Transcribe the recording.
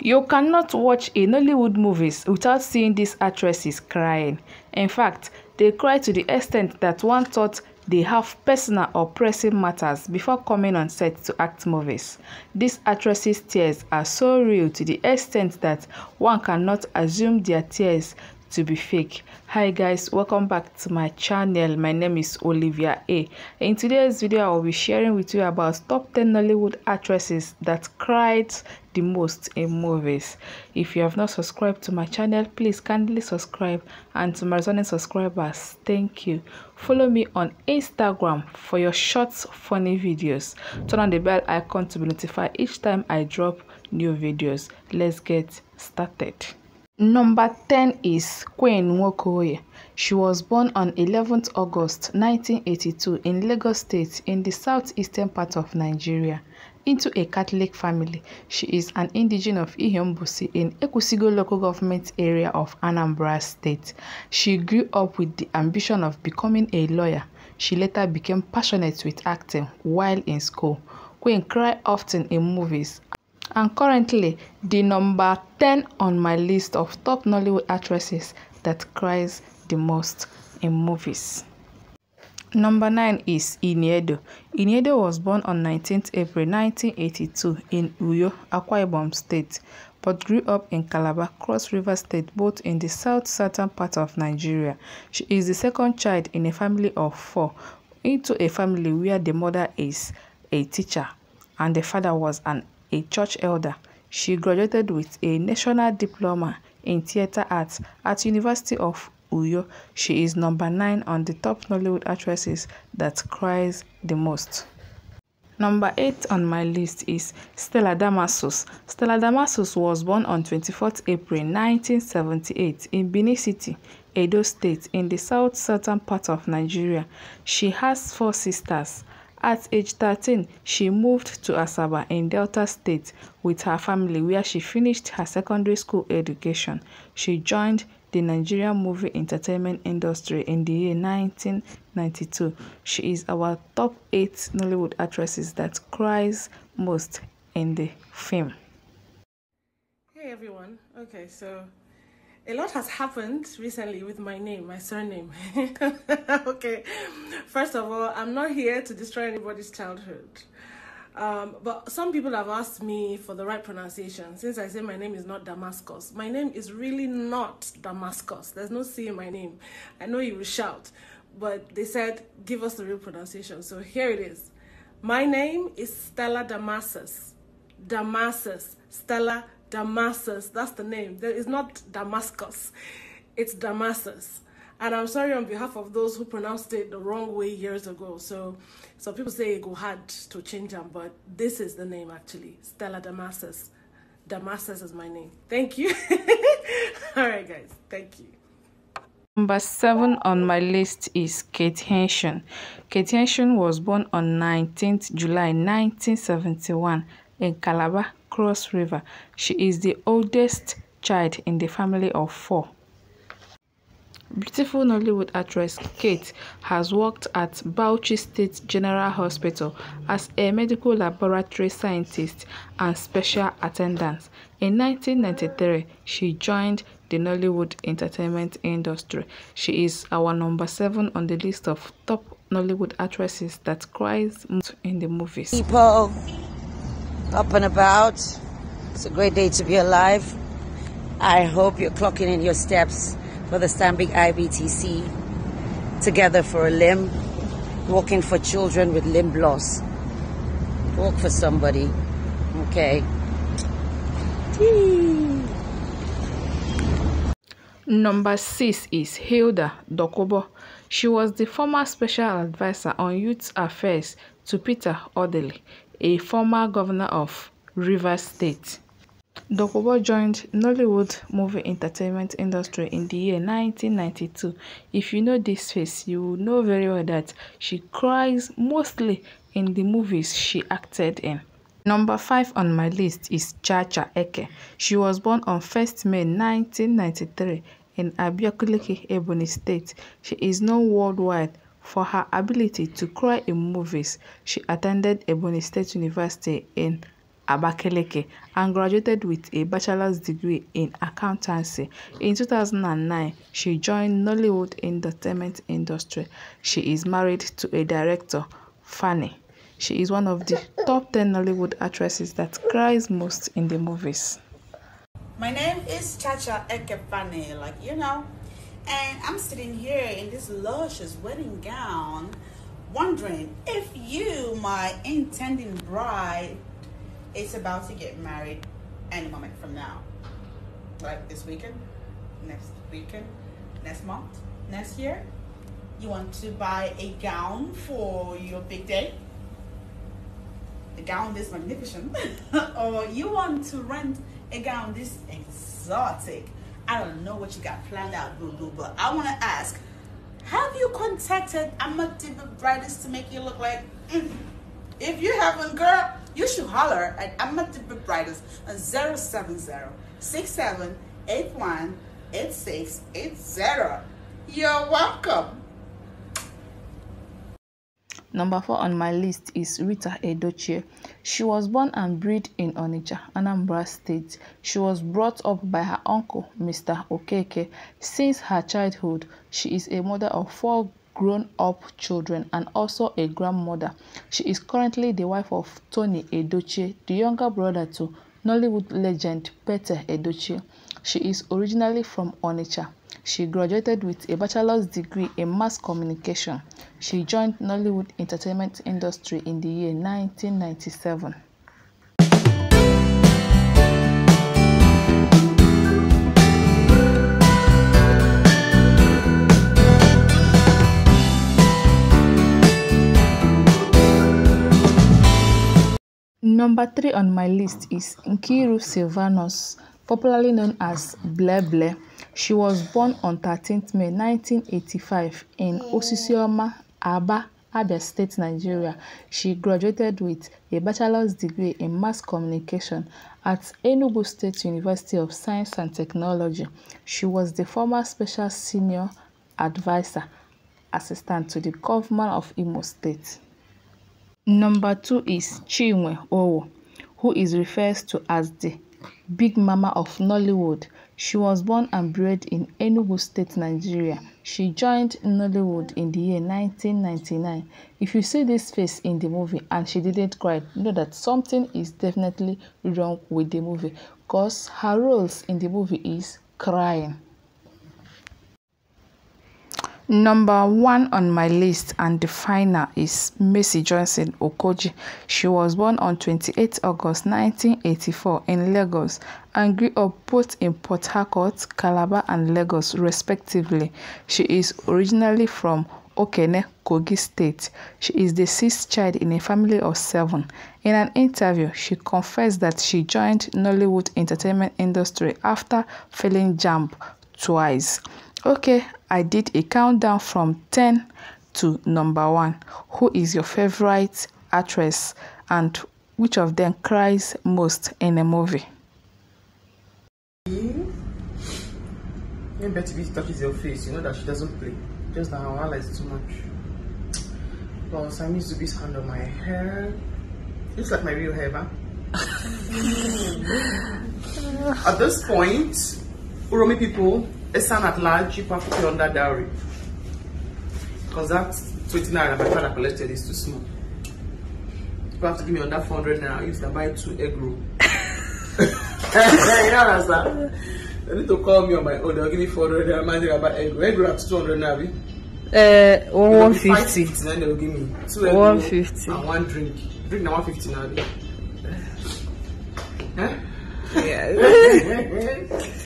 You cannot watch a Nollywood movies without seeing these actresses crying. In fact, they cry to the extent that one thought they have personal or pressing matters before coming on set to act movies. These actresses' tears are so real to the extent that one cannot assume their tears to be fake. Hi guys, welcome back to my channel. My name is Olivia A. In today's video, I will be sharing with you about top 10 Nollywood actresses that cried the most in movies. If you have not subscribed to my channel, please kindly subscribe and to my returning subscribers, thank you. Follow me on Instagram for your short funny videos. Turn on the bell icon to be notified each time I drop new videos. Let's get started. Number 10 is Queen Nwokoye. She was born on 11th August 1982 in Lagos State in the southeastern part of Nigeria. Into a Catholic family, she is an indigene of Ihembosi in Ekwusigo local government area of Anambra State. She grew up with the ambition of becoming a lawyer. She later became passionate with acting while in school. Queen cried often in movies and currently the number 10 on my list of top Nollywood actresses that cries the most in movies. Number 9 is Ini Edo. Iniedo was born on 19th April 1982 in Uyo, Akwa Ibom State, but grew up in Calabar, Cross River State, both in the south-southern part of Nigeria. She is the second child in a family of four, into a family where the mother is a teacher and the father was an a church elder. She graduated with a National Diploma in Theatre Arts at University of Uyo. She is number 9 on the top Nollywood actresses that cries the most. Number 8 on my list is Stella Damasus. Stella Damasus was born on 24th April 1978 in Benin City, Edo State, in the south-southern part of Nigeria. She has four sisters. At age 13, she moved to Asaba in Delta State with her family where she finished her secondary school education. She joined the Nigerian movie entertainment industry in the year 1992. She is our top 8 Nollywood actresses that cries most in the film. Hey everyone. Okay, so a lot has happened recently with my name, my surname. okay, first of all, I'm not here to destroy anybody's childhood. Um, but some people have asked me for the right pronunciation since I say my name is not Damascus. My name is really not Damascus. There's no C in my name. I know you will shout, but they said give us the real pronunciation. So here it is. My name is Stella Damasus. Damasus. Stella Damasus. That's the name. There is not Damascus. It's Damasus. And I'm sorry on behalf of those who pronounced it the wrong way years ago. So some people say it go hard to change them, but this is the name actually. Stella Damasus. Damasus is my name. Thank you. All right, guys. Thank you. Number 7 on my list is Kate Henshaw. Kate Henshaw was born on 19th July 1971 in Calabar, Cross River. She is the oldest child in the family of four. Beautiful Nollywood actress Kate has worked at Bauchi State General Hospital as a medical laboratory scientist and special attendant. In 1993, she joined the Nollywood entertainment industry. She is our number 7 on the list of top Nollywood actresses that cries in the movies. People up and about. It's a great day to be alive. I hope you're clocking in your steps for the Stanbic IBTC together for a limb, walking for children with limb loss. Walk for somebody, okay? Number 6 is Hilda Dokubo. She was the former special advisor on youth affairs to Peter Odili a former governor of Rivers State. Dokubo joined Nollywood movie entertainment industry in the year 1992. If you know this face, you know very well that she cries mostly in the movies she acted in. Number 5 on my list is Chacha Eke. She was born on 1st May 1993 in Abeokuta, Ebonyi State. She is known worldwide for her ability to cry in movies, she attended Ebonyi State University in Abakaliki and graduated with a bachelor's degree in accountancy. In 2009, she joined Nollywood entertainment industry. She is married to a director, Faani. She is one of the top 10 Nollywood actresses that cries most in the movies. My name is Chacha Eke Faani, like you know, and I'm sitting here in this luscious wedding gown, wondering if you, my intending bride, is about to get married any moment from now. Like this weekend, next weekend, next month, next year. You want to buy a gown for your big day? The gown this magnificent, or you want to rent a gown this exotic. I don't know what you got planned out, boo boo, but I want to ask have you contacted Amadiba Bridals to make you look like. Mm, if you haven't, girl, you should holler at Amadiba Bridals on 070 6781 8680. You're welcome. Number four on my list is Rita Edochie. She was born and bred in Onitsha, Anambra State. She was brought up by her uncle, Mr. Okeke. Since her childhood, she is a mother of four grown-up children and also a grandmother. She is currently the wife of Tony Edochie, the younger brother to Nollywood legend Peter Edochie. She is originally from Onitsha. She graduated with a bachelor's degree in mass communication. She joined Nollywood entertainment industry in the year 1997. Number three on my list is Nkiru Sylvanus, popularly known as Ble Ble. She was born on 13th May 1985 in Osisioma, Aba, Abia State, Nigeria. She graduated with a bachelor's degree in mass communication at Enugu State University of Science and Technology. She was the former special senior advisor assistant to the governor of Imo State. Number two is Chinwe Owo, who is referred to as the Big Mama of Nollywood. She was born and bred in Enugu State, Nigeria. She joined Nollywood in the year 1999. If you see this face in the movie and she didn't cry, know that something is definitely wrong with the movie because her roles in the movie is crying. Number one on my list and the final is Mercy Johnson Okojie. She was born on 28 August 1984 in Lagos and grew up both in Port Harcourt, Calabar and Lagos respectively. She is originally from Okene, Kogi State. She is the sixth child in a family of seven. In an interview, she confessed that she joined Nollywood entertainment industry after failing JAMB twice. Okay, I did a countdown from 10 to number 1. Who is your favorite actress and which of them cries most in a movie? You Betty B touches your face, you know that she doesn't play. Just that her highlights too much. Plus, I need to be hand on my hair. Looks like my real hair, huh? At this point, Uromi people, Esan at large, you have to pay under dowry. Because that 20 naira my father collected is too small. You have to give me under 400 naira. Used to buy two egg roll. you know understand? They need to call me on my own. They'll give me 400 naira. Man, they'll buy egg roll. Egg roll to 200 naira. Uh, one fifty. Then they'll give me two egg One roll fifty. and one drink. Drink now 150 now. Huh? Yeah.